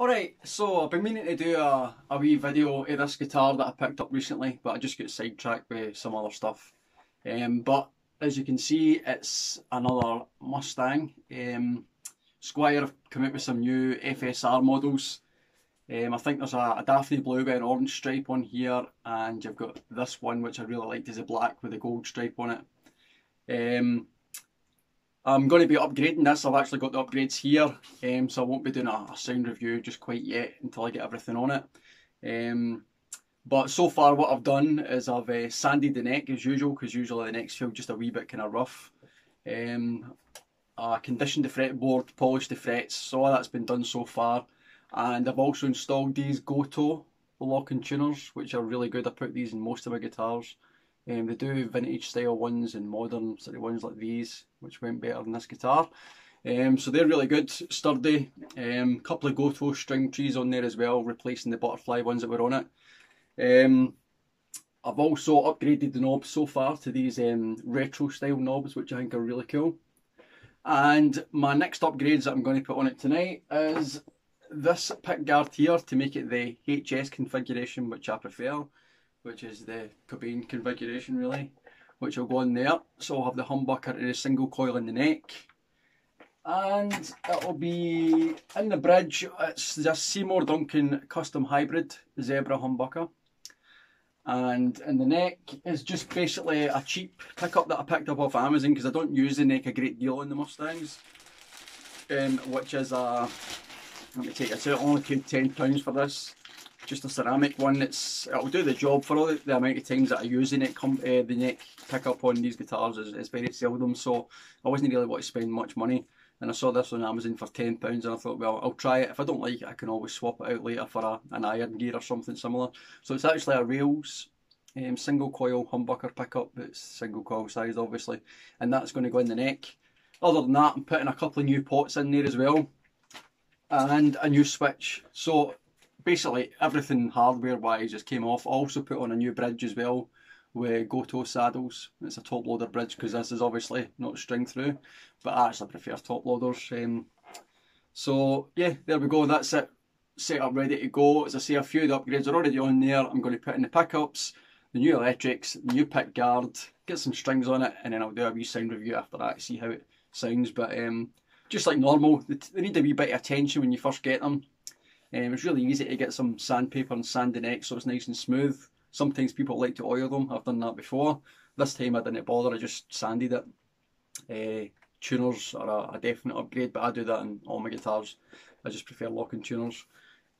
Alright, so I've been meaning to do a, a wee video of this guitar that I picked up recently, but I just got sidetracked with some other stuff. Um, but as you can see, it's another Mustang. Um, Squier have come out with some new FSR models. Um, I think there's a, a, Daphne Blue with an orange stripe on here, and you've got this one which I really liked is a black with a gold stripe on it. Um, I'm going to be upgrading this, I've actually got the upgrades here, um, so I won't be doing a, a, sound review just quite yet until I get everything on it. Um, but so far what I've done is I've uh, sanded the neck as usual, because usually the necks feel just a wee bit kind of rough. Um, I conditioned the fretboard, polished the frets, so all that's been done so far. And I've also installed these Gotoh locking tuners, which are really good. I put these in most of my guitars. Um, they do vintage style ones and modern sort of ones like these, which went better than this guitar. Um, so they're really good, sturdy. A um, couple of Gotoh string trees on there as well, replacing the butterfly ones that were on it. Um, I've also upgraded the knobs so far to these um, retro style knobs, which I think are really cool. And my next upgrades that I'm going to put on it tonight is this pick guard here to make it the HS configuration, which I prefer which is the Cobain configuration really, which will go on there. So I'll have the humbucker and a single coil in the neck. And it'll be in the bridge, it's the Seymour Duncan Custom Hybrid Zebra humbucker. And in the neck is just basically a cheap pickup that I picked up off Amazon because I don't use the neck a great deal on the Mustangs. Um, which is a, let me take it out, only paid £10 for this just a ceramic one that's it'll do the job for all the, the amount of times that I use the neck uh, the neck pickup on these guitars is, is very seldom so I wasn't really want to spend much money. And I saw this on Amazon for £10 and I thought well I'll try it. If I don't like it I can always swap it out later for a, an iron gear or something similar. So it's actually a Rails um, single coil humbucker pickup it's single coil size obviously and that's going to go in the neck. Other than that I'm putting a couple of new pots in there as well and a new switch. So basically everything hardware wise just came off. Also put on a new bridge as well with Gotoh saddles. It's a top loader bridge because this is obviously not string through, but I actually prefer top loaders. Um, so yeah, there we go. That's it. Set up, ready to go. As I say, a few of the upgrades are already on there. I'm going to put in the pickups, the new electrics, the new pick guard, get some strings on it, and then I'll do a wee sound review after that, see how it sounds. But um, just like normal, they need a wee bit of attention when you first get them. Um, it's really easy to get some sandpaper and sand the neck so it's nice and smooth. Sometimes people like to oil them, I've done that before. This time I didn't bother, I just sanded it. Uh, tuners are a, a, definite upgrade, but I do that in all my guitars. I just prefer locking tuners.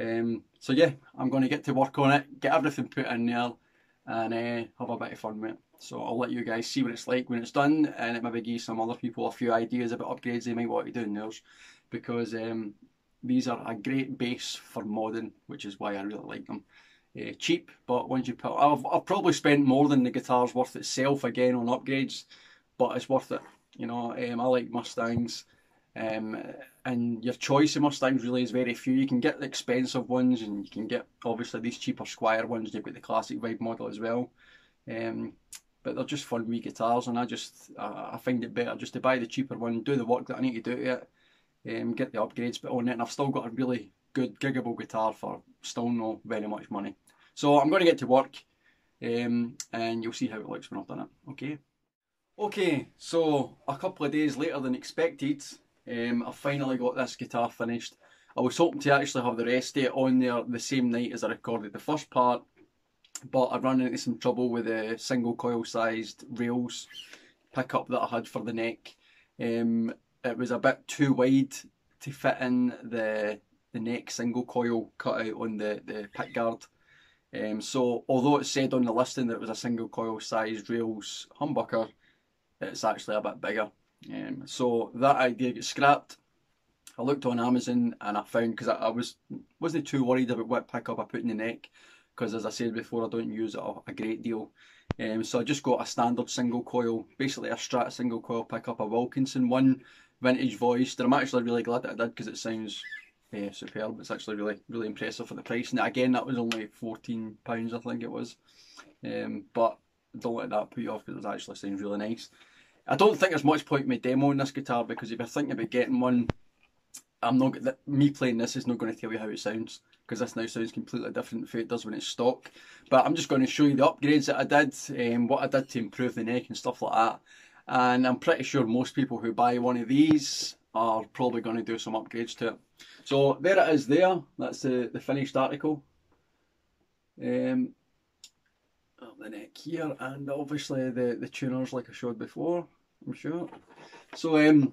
Um, so yeah, I'm going to get to work on it, get everything put in there, and uh, have a bit of fun with it. So I'll let you guys see what it's like when it's done, and it maybe give some other people a few ideas about upgrades they might want to do in theirs, because um, these are a great base for modding, which is why I really like them. Uh, cheap, but once you put, I've, I've probably spent more than the guitar's worth itself again on upgrades, but it's worth it. You know, um, I like Mustangs, um, and your choice of Mustangs really is very few. You can get the expensive ones, and you can get obviously these cheaper Squier ones. You've got the classic Vibe model as well. Um, but they're just fun wee guitars, and I just uh, I find it better just to buy the cheaper one, do the work that I need to do to it, um, get the upgrades put on it, and I've still got a really good giggable guitar for still not very much money. So I'm going to get to work, um, and you'll see how it looks when I've done it. Okay. Okay, so a couple of days later than expected, um, I finally got this guitar finished. I was hoping to actually have the rest of it on there the same night as I recorded the first part, but I ran into some trouble with the single coil sized rails pickup that I had for the neck. Um, it was a bit too wide to fit in the the neck single coil cutout on the, the pick guard. Um, so although it said on the listing that it was a single coil sized rails humbucker, it's actually a bit bigger. Um, so that idea gets scrapped. I looked on Amazon and I found because I, I, was wasn't too worried about what pickup I put in the neck because as I said before I don't use it a, a great deal. Um, so I just got a standard single coil, basically a Strat single coil pickup, a Wilkinson one vintage voice that I'm actually really glad that I did because it sounds yeah, superb. It's actually really really impressive for the price. And again, that was only fourteen pounds, I think it was. Um, but don't let that put you off because it actually sounds really nice. I don't think there's much point in me demoing this guitar because if you're thinking about getting one, I'm not me playing this is not going to tell you how it sounds because this now sounds completely different from it does when it's stock. But I'm just going to show you the upgrades that I did, um, what I did to improve the neck and stuff like that. And I'm pretty sure most people who buy one of these are probably going to do some upgrades to it. So there it is there, that's the, the finished article. Um, the neck here and obviously the, the tuners like I showed before, I'm sure. So um,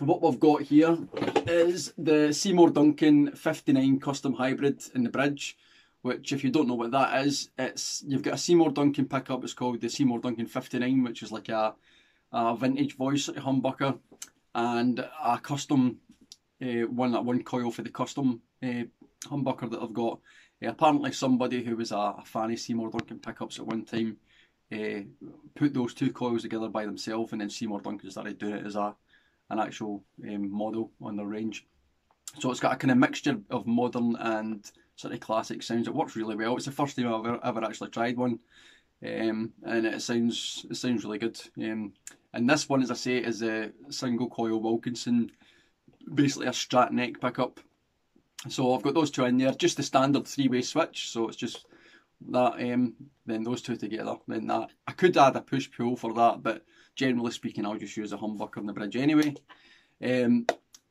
what we've got here is the Seymour Duncan 59 custom hybrid in the bridge which if you don't know what that is it's you've got a Seymour Duncan pickup it's called the Seymour Duncan 59 which is like a, a vintage voice humbucker and a custom uh, one that one coil for the custom uh, humbucker that I've got uh, apparently somebody who was a, a fan of Seymour Duncan pickups at one time put those two coils together by themselves and then Seymour Duncan started doing it as a an actual um, model on the range. So it's got a kind of mixture of modern and sort of classic sounds. It works really well. It's the first time I've ever, ever actually tried one, um, and it sounds it sounds really good. Um, and this one, as I say, is a single coil Wilkinson, basically a Strat neck pickup. So I've got those two in there, just the standard three way switch. So it's just that, um, then those two together, then that. I could add a push pull for that, but generally speaking, I'll just use a humbucker on the bridge anyway. Um,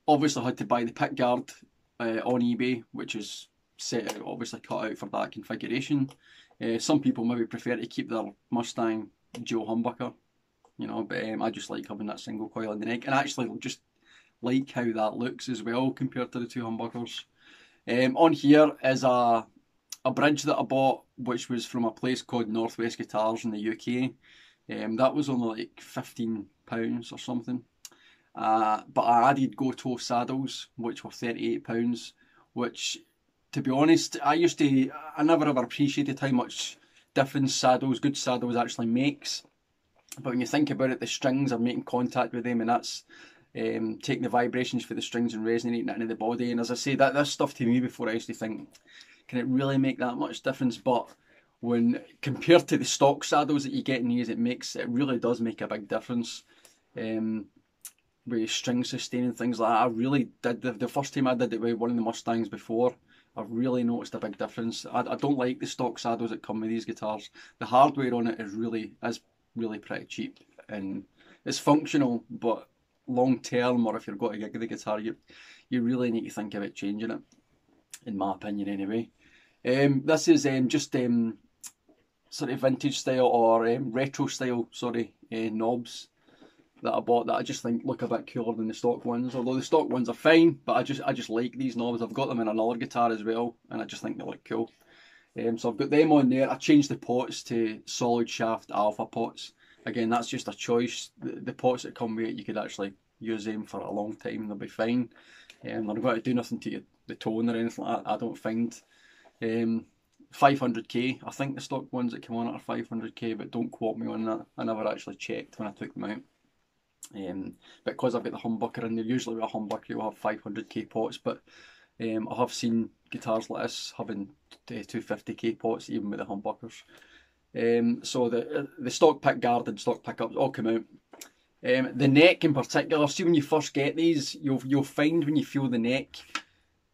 obviously, I had to buy the pick guard uh, on eBay, which is set out, obviously cut out for that configuration. Uh, some people maybe prefer to keep their Mustang dual humbucker, you know, but um, I just like having that single coil in the neck, and actually just like how that looks as well compared to the two humbuckers. Um, on here is a a bridge that I bought, which was from a place called Northwest Guitars in the UK. Um, that was only like fifteen pounds or something. Uh, but I added Gotoh saddles, which were thirty eight pounds. Which, to be honest, I used to I never ever appreciated how much difference saddles, good saddles, actually makes. But when you think about it, the strings are making contact with them, and that's um, taking the vibrations for the strings and resonating it into the body. And as I say, that this stuff to me before I used to think, can it really make that much difference? But when compared to the stock saddles that you get in these, it makes it really does make a big difference. Um, with string sustain and things like that, I really did the, the first time I did it with one of the Mustangs before. I really noticed a big difference. I, I don't like the stock saddles that come with these guitars. The hardware on it is really is really pretty cheap and it's functional, but long term, or if you're going to gig the guitar, you you really need to think about changing it. In my opinion, anyway. Um, this is um, just um, sort of vintage style or um, retro style, sorry, uh, knobs that I bought that I just think look a bit cooler than the stock ones. Although the stock ones are fine, but I just I just like these knobs. I've got them in another guitar as well, and I just think they look cool. Um, so I've got them on there. I changed the pots to solid shaft alpha pots. Again, that's just a choice. The, the pots that come with it, you could actually use them for a long time. They'll be fine. Um, they're going to do nothing to the tone or anything like that. I don't find. Um, 500k. I think the stock ones that come on are 500k, but don't quote me on that. I never actually checked when I took them out. Um, because I've got the humbucker in there, usually with a humbucker you'll have 500k pots, but um, I have seen guitars like this having 250k pots even with the humbuckers. Um, so the the stock pick guard and stock pickups all come out. Um, the neck in particular, see when you first get these, you'll you'll find when you feel the neck,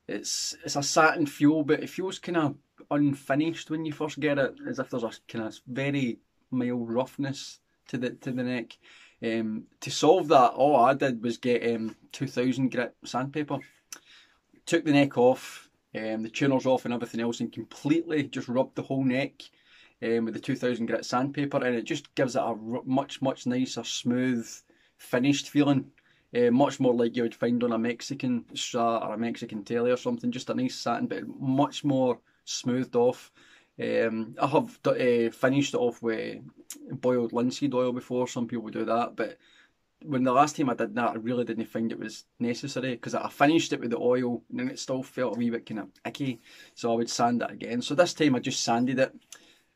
it's it's a satin feel, but it feels kind of unfinished when you first get it, as if there's a kind of very mild roughness to the to the neck. Um, to solve that, all I did was get um, 2000 grit sandpaper. Took the neck off, um, the tuners off and everything else, and completely just rubbed the whole neck um, with the 2000 grit sandpaper, and it just gives it a much much nicer, smooth, finished feeling. Uh, much more like you would find on a Mexican Strat or a Mexican Tele or something, just a nice satin, but much more smoothed off. Um, I have uh, finished it off with boiled linseed oil before. Some people do that, but when the last time I did that, I really didn't find it was necessary because I finished it with the oil and then it still felt a wee bit kind of icky. So I would sand it again. So this time I just sanded it.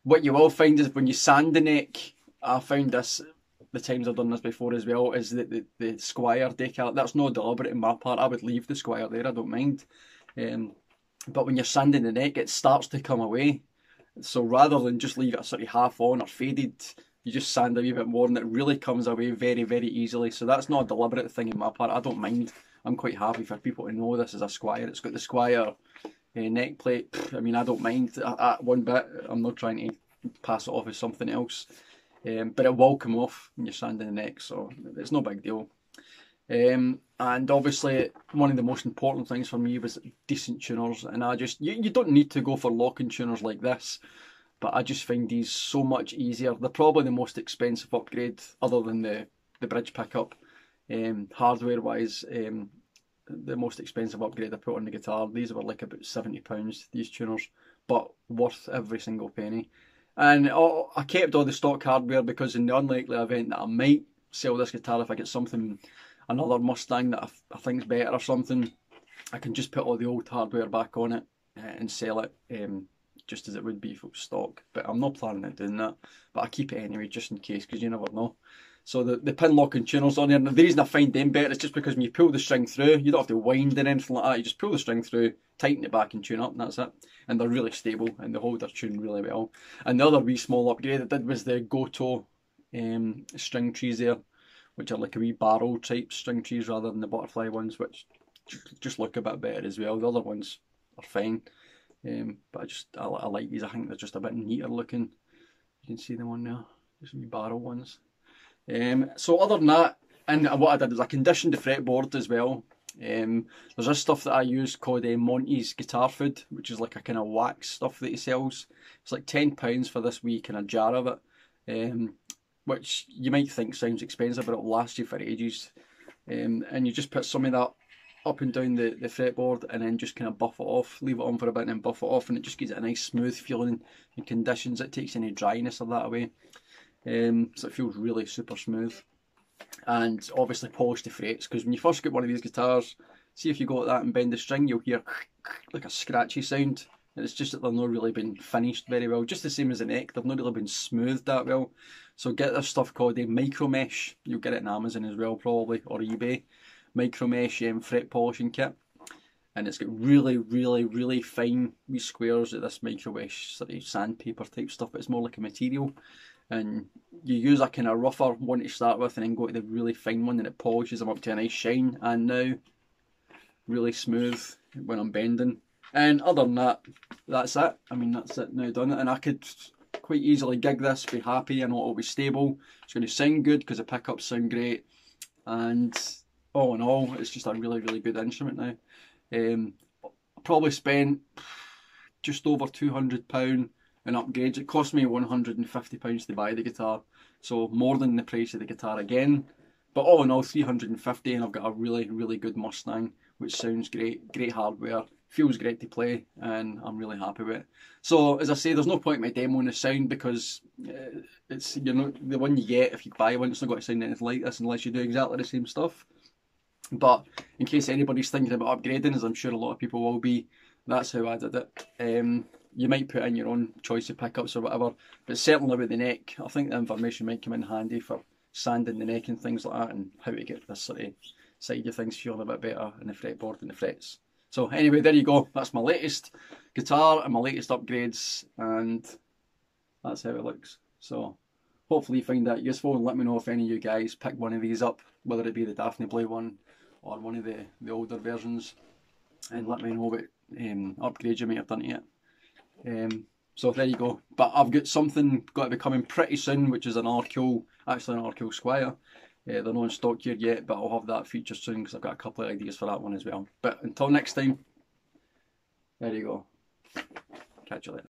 What you will find is when you sand the neck, I found this the times I've done this before as well, is that the, the Squier decal, that's not deliberate in my part. I would leave the Squier there, I don't mind. Um, but when you're sanding the neck, it starts to come away. So rather than just leave it sort of half on or faded, you just sand a wee bit more and it really comes away very, very easily. So that's not a deliberate thing in my part. I don't mind I'm quite happy for people to know this is a Squier. It's got the Squier uh, neck plate. I mean, I don't mind that one bit. I'm not trying to pass it off as something else. Um, but it will come off when you're sanding the neck, so it's no big deal. Um, and obviously, one of the most important things for me was decent tuners. And I just, you, you don't need to go for locking tuners like this, but I just find these so much easier. They're probably the most expensive upgrade, other than the, the bridge pickup. Um, hardware wise, um, the most expensive upgrade I put on the guitar. These were like about £70, these tuners, but worth every single penny. And oh, I kept all the stock hardware because in the unlikely event that I might sell this guitar if I get something another Mustang that I, I think's better or something, I can just put all the old hardware back on it uh, and sell it um, just as it would be if it was stock. But I'm not planning on doing that. But I keep it anyway just in case because you never know. So the, the pin lock and tuners on there, and the reason I find them better is just because when you pull the string through, you don't have to wind or anything like that. You just pull the string through, tighten it back and tune up, and that's it. And they're really stable, and they hold their tune really well. And the other wee small upgrade I did was the Gotoh um, string trees there which are like a wee barrel type string trees rather than the butterfly ones, which just look a bit better as well. The other ones are fine, um, but I just I, I, like these. I think they're just a bit neater looking. You can see them on there, just wee barrel ones. Um, so other than that, and what I did is I conditioned the fretboard as well. Um, there's this stuff that I use called uh, Monty's Guitar Food, which is like a kind of wax stuff that he sells. It's like £10 for this week in a jar of it. Um, which you might think sounds expensive, but it'll last you for ages. Um, and you just put some of that up and down the, the fretboard and then just kind of buff it off, leave it on for a bit and then buff it off and it just gives it a nice smooth feeling and conditions. It takes any dryness of that away. Um, so it feels really super smooth. And obviously polish the frets because when you first get one of these guitars, see if you go got that and bend the string, you'll hear like a scratchy sound. And it's just that they've not really been finished very well. Just the same as the neck, they've not really been smoothed that well. So get this stuff called a micro mesh. You'll get it in Amazon as well probably, or eBay. Micro mesh um, fret polishing kit. And it's got really, really, really fine wee squares of this micro mesh sort of sandpaper type stuff, but it's more like a material. And you use a kind of rougher one to start with and then go to the really fine one and it polishes them up to a nice shine. And now, really smooth when I'm bending and other than that, that's it. I mean, that's it now done. it And I could quite easily gig this, be happy, and it'll be stable. It's going to sound good because the pickups sound great. And all in all, it's just a really, really good instrument now. Um, probably spent just over £200 in upgrades. It cost me £150 to buy the guitar. So more than the price of the guitar again. But all in all, 350 and I've got a really, really good Mustang, which sounds great. Great hardware, feels great to play and I'm really happy with it. So as I say, there's no point in my demoing the sound because uh, it's you know the one you get if you buy one, it's not going to sound anything like this unless you do exactly the same stuff. But in case anybody's thinking about upgrading, as I'm sure a lot of people will be, that's how I did it. Um, you might put in your own choice of pickups or whatever, but certainly with the neck, I think the information might come in handy for sanding the neck and things like that and how to get this sort of side of things feeling a bit better in the fretboard and the frets. So anyway, there you go. That's my latest guitar and my latest upgrades and that's how it looks. So hopefully you find that useful and let me know if any of you guys pick one of these up, whether it be the Daphne Blue one or one of the, the older versions and let me know what um, upgrades you might have done to it. Um, so there you go. But I've got something got to be coming pretty soon, which is an Arco, actually an Arco Squier. Uh, they're not in stock here yet, but I'll have that feature soon because I've got a couple of ideas for that one as well. But until next time, there you go. Catch you later.